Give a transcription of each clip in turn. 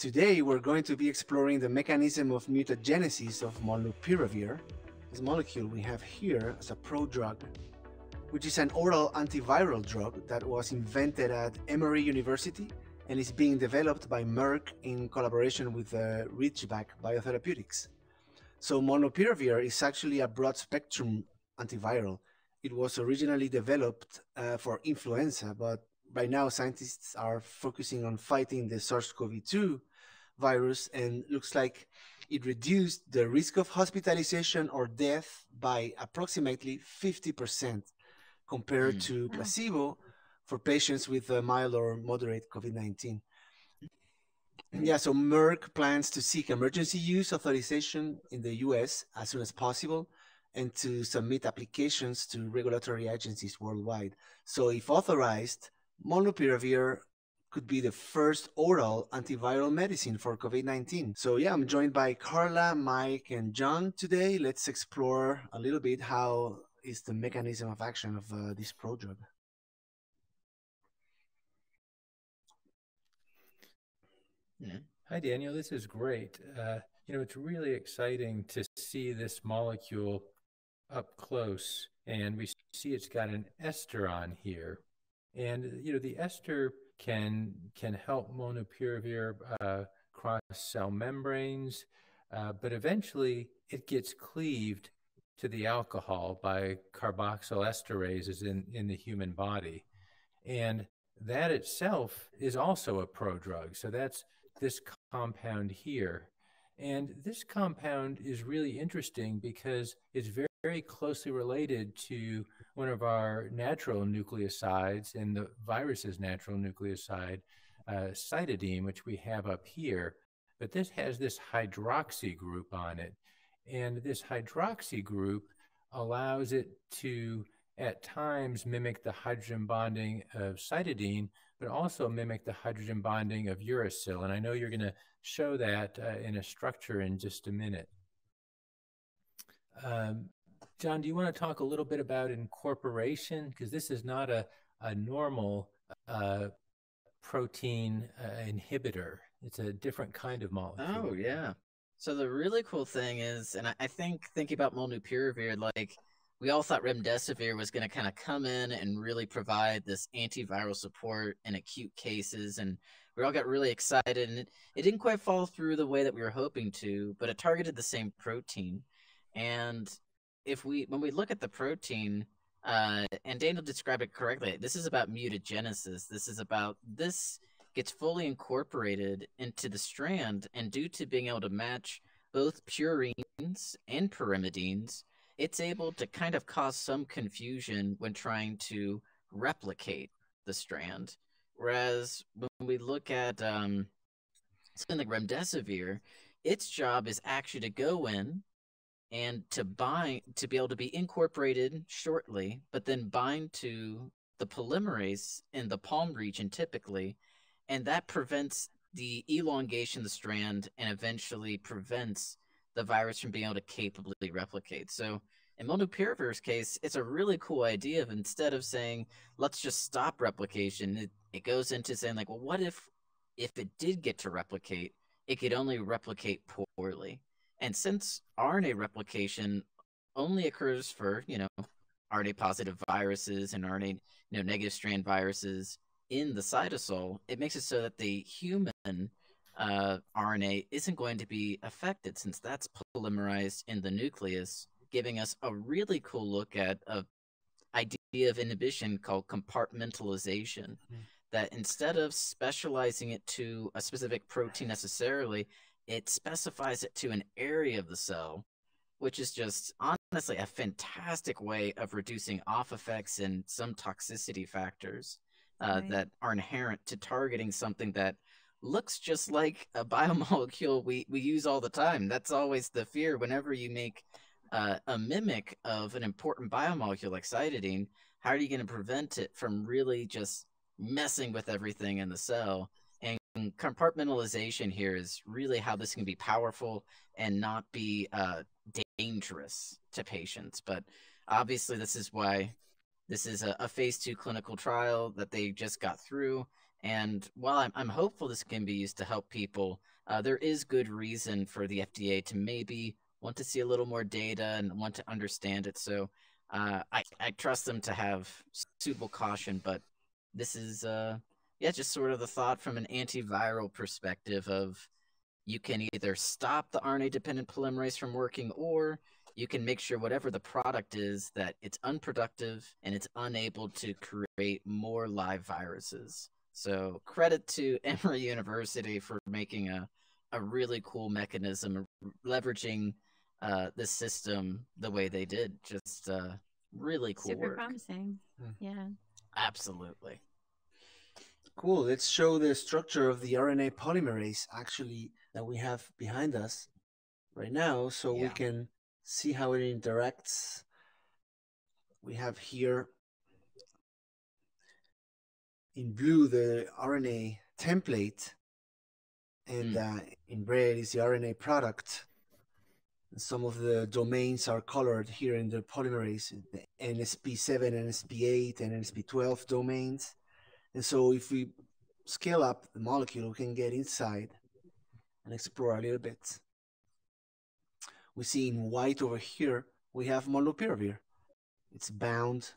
today we're going to be exploring the mechanism of mutagenesis of molnupiravir, this molecule we have here as a prodrug, which is an oral antiviral drug that was invented at Emory University and is being developed by Merck in collaboration with uh, Ridgeback Biotherapeutics. So molnupiravir is actually a broad spectrum antiviral. It was originally developed uh, for influenza, but by now scientists are focusing on fighting the SARS-CoV-2 virus and looks like it reduced the risk of hospitalization or death by approximately 50% compared mm. to placebo for patients with mild or moderate COVID-19. Yeah, so Merck plans to seek emergency use authorization in the US as soon as possible and to submit applications to regulatory agencies worldwide. So if authorized, molnupiravir could be the first oral antiviral medicine for COVID 19. So, yeah, I'm joined by Carla, Mike, and John today. Let's explore a little bit how is the mechanism of action of uh, this prodrug. Yeah. Hi, Daniel. This is great. Uh, you know, it's really exciting to see this molecule up close, and we see it's got an ester on here. And you know, the ester can can help molnupiravir uh, cross cell membranes, uh, but eventually it gets cleaved to the alcohol by carboxyl esterases in, in the human body. And that itself is also a prodrug. So that's this compound here. And this compound is really interesting because it's very, very closely related to one of our natural nucleosides and the virus's natural nucleoside, uh, cytidine, which we have up here. But this has this hydroxy group on it. And this hydroxy group allows it to, at times, mimic the hydrogen bonding of cytidine, but also mimic the hydrogen bonding of uracil. And I know you're going to show that uh, in a structure in just a minute. Um, John, do you want to talk a little bit about incorporation? Because this is not a, a normal uh, protein uh, inhibitor. It's a different kind of molecule. Oh, yeah. So the really cool thing is, and I, think thinking about molnupiravir, like we all thought remdesivir was going to kind of come in and really provide this antiviral support in acute cases, and we all got really excited. And it, it didn't quite fall through the way that we were hoping to, but it targeted the same protein. And if we, when we look at the protein, uh, and Daniel described it correctly, this is about mutagenesis. This is about this gets fully incorporated into the strand, and due to being able to match both purines and pyrimidines, it's able to kind of cause some confusion when trying to replicate the strand. Whereas when we look at um, something like remdesivir, its job is actually to go in and to bind to be able to be incorporated shortly, but then bind to the polymerase in the palm region typically and that prevents the elongation of the strand and eventually prevents the virus from being able to capably replicate. So in molnupiravir's case, it's a really cool idea of instead of saying, let's just stop replication, it, it goes into saying like, well, what if if it did get to replicate, it could only replicate poorly. And since RNA replication only occurs for, you know, RNA positive viruses and RNA, you know, negative strand viruses, in the cytosol, it makes it so that the human uh, RNA isn't going to be affected since that's polymerized in the nucleus, giving us a really cool look at a idea of inhibition called compartmentalization. Mm-hmm. That instead of specializing it to a specific protein necessarily, it specifies it to an area of the cell, which is just honestly a fantastic way of reducing off effects and some toxicity factors uh, right. that are inherent to targeting something that looks just like a biomolecule we, we use all the time. That's always the fear whenever you make uh, a mimic of an important biomolecule like cytidine. How are you going to prevent it from really just messing with everything in the cell? Compartmentalization here is really how this can be powerful and not be uh, dangerous to patients. But obviously, this is why this is a, a phase two clinical trial that they just got through, And while I'm, I'm hopeful this can be used to help people, uh, there is good reason for the FDA to maybe want to see a little more data and want to understand it. So uh, I, I trust them to have suitable caution, but this is, uh, yeah, just sort of the thought from an antiviral perspective of you can either stop the RNA dependent polymerase from working or you can make sure whatever the product is that it's unproductive and it's unable to create more live viruses. So credit to Emory University for making a, a really cool mechanism, leveraging uh, the system the way they did. Just uh, really cool Super work. promising. Hmm. Yeah. Absolutely. Cool. Let's show the structure of the RNA polymerase actually that we have behind us right now so we can see how it interacts. We have here in blue the RNA template and uh, in red is the RNA product. And some of the domains are colored here in the polymerase, the NSP7, NSP8, and NSP12 domains. And so if we scale up the molecule, we can get inside and explore a little bit. We see in white over here, we have molnupiravir. It's bound.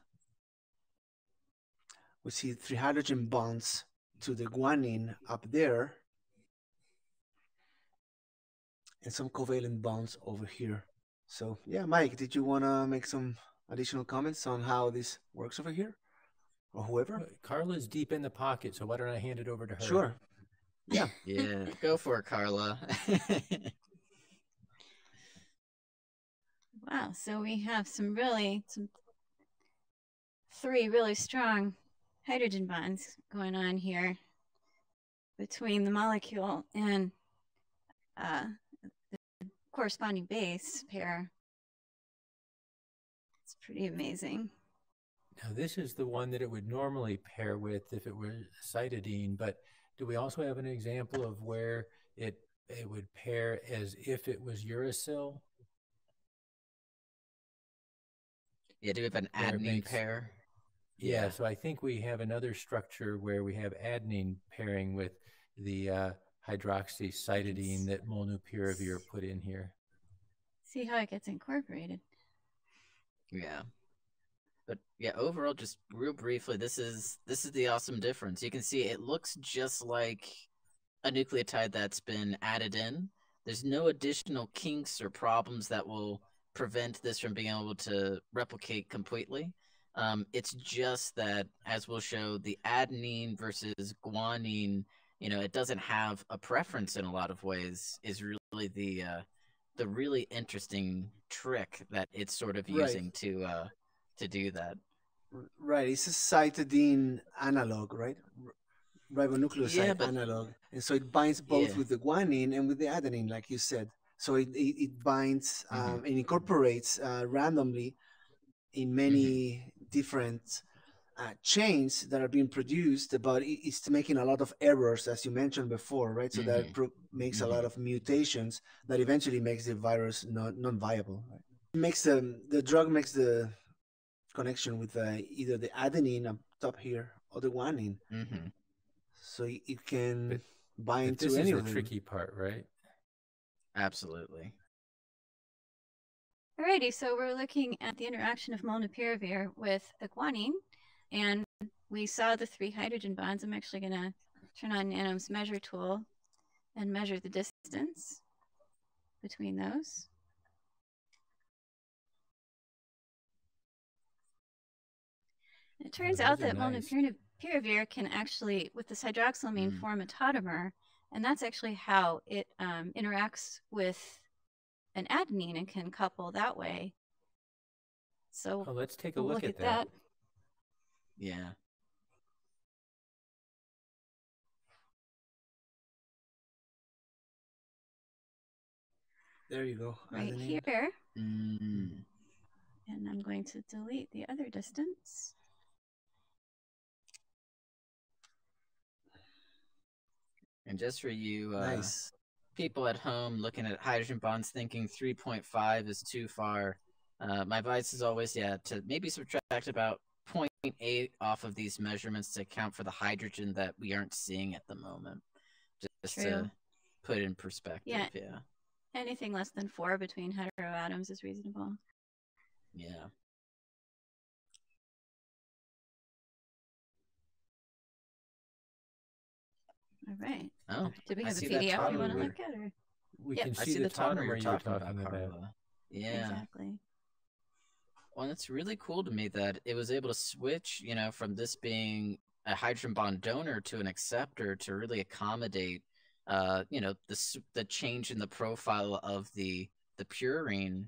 We see three hydrogen bonds to the guanine up there and some covalent bonds over here. So yeah, Mike, did you want to make some additional comments on how this works over here? Or whoever? Carla's deep in the pocket, so why don't I hand it over to her? Sure. Yeah. Yeah. Go for it, Carla. Wow. So we have some really some three really strong hydrogen bonds going on here between the molecule and uh, the corresponding base pair. It's pretty amazing. Now, this is the one that it would normally pair with if it were cytidine, but do we also have an example of where it it would pair as if it was uracil? yeah, do we have an Where adenine makes- pair? Yeah, so I think we have another structure where we have adenine pairing with the uh, hydroxycytidine that molnupiravir put in here. See how it gets incorporated. Yeah. But yeah, overall, just real briefly, this is this is the awesome difference. You can see it looks just like a nucleotide that's been added in. There's no additional kinks or problems that will prevent this from being able to replicate completely. Um, it's just that, as we'll show, the adenine versus guanine, you know, it doesn't have a preference in a lot of ways. Is really the uh, the really interesting trick that it's sort of Right. using to uh, to do that. Right, it's a cytidine analog, right? Ribonucleoside Yeah, but- analog. And so it binds both Yeah. with the guanine and with the adenine, like you said. So it, it, it binds Mm-hmm. um, and incorporates uh, randomly in many Mm-hmm. different uh, chains that are being produced, but it's making a lot of errors, as you mentioned before, right? So that Mhm. pro- makes Mhm. a lot of mutations that eventually makes the virus non non-viable. Right? Makes the the drug makes the connection with uh, either the adenine up top here or the guanine, hmm so it, it can But- bind But this to is any the tricky part, right? Absolutely. Alrighty, so we're looking at the interaction of molnupiravir with a guanine, and we saw the three hydrogen bonds. I'm actually going to turn on Nanome's measure tool and measure the distance between those. It turns those out that nice. molnupiravir can actually, with this hydroxylamine, Mm. form a tautomer, and that's actually how it um, interacts with an adenine and can couple that way. So Oh, let's take a we'll look, look at at that. that. Yeah. There you go. right adenine. here. Mm. And I'm going to delete the other distance. And just for you uh, Nice. people at home looking at hydrogen bonds thinking 3.5 is too far, uh, my advice is always, yeah, to maybe subtract about 0.8 off of these measurements to account for the hydrogen that we aren't seeing at the moment. Just True. to put in perspective. Yeah. Yeah. Anything less than four between heteroatoms is reasonable. Yeah. All right. Oh, Did we have a see that PDF we want to look at? Or? We Yep, can I see, see the, the toner toner you're you're talking, talking about, about. Carla. Yeah. Exactly. Well, it's really cool to me that it was able to switch, you know, from this being a hydrogen bond donor to an acceptor to really accommodate, uh, you know, the the change in the profile of the the purine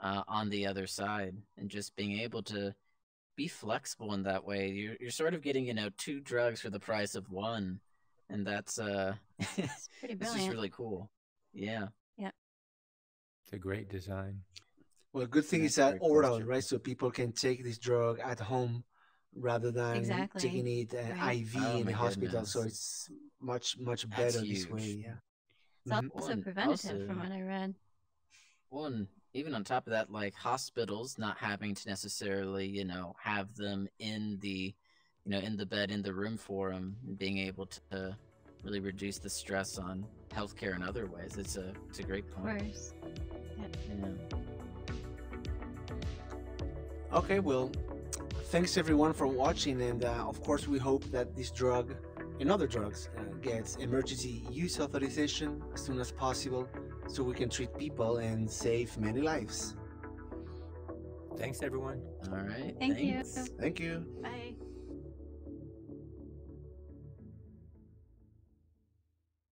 uh, on the other side, and just being able to be flexible in that way. You're you're sort of getting, you know, two drugs for the price of one, and that's uh, It's pretty it's just brilliant. really cool. Yeah. Yeah. It's a great design. Well, a good thing is that oral, question. right? So people can take this drug at home rather than Exactly. taking it uh, Right. IV Oh in the my hospital. So it's much much better this way. huge. Yeah. It's Mhm. also One, preventative from what I read. One, even on top of that, like hospitals not having to necessarily, you know, have them in the, you know, in the bed, in the room for them, being able to really reduce the stress on healthcare in other ways. It's a, it's a great point Of point. course. Yeah. Okay, well, thanks everyone for watching, and uh, of course we hope that this drug and other drugs uh, gets emergency use authorization as soon as possible, so we can treat people and save many lives. Thanks, everyone. All right. Thank you. Thank you. Bye.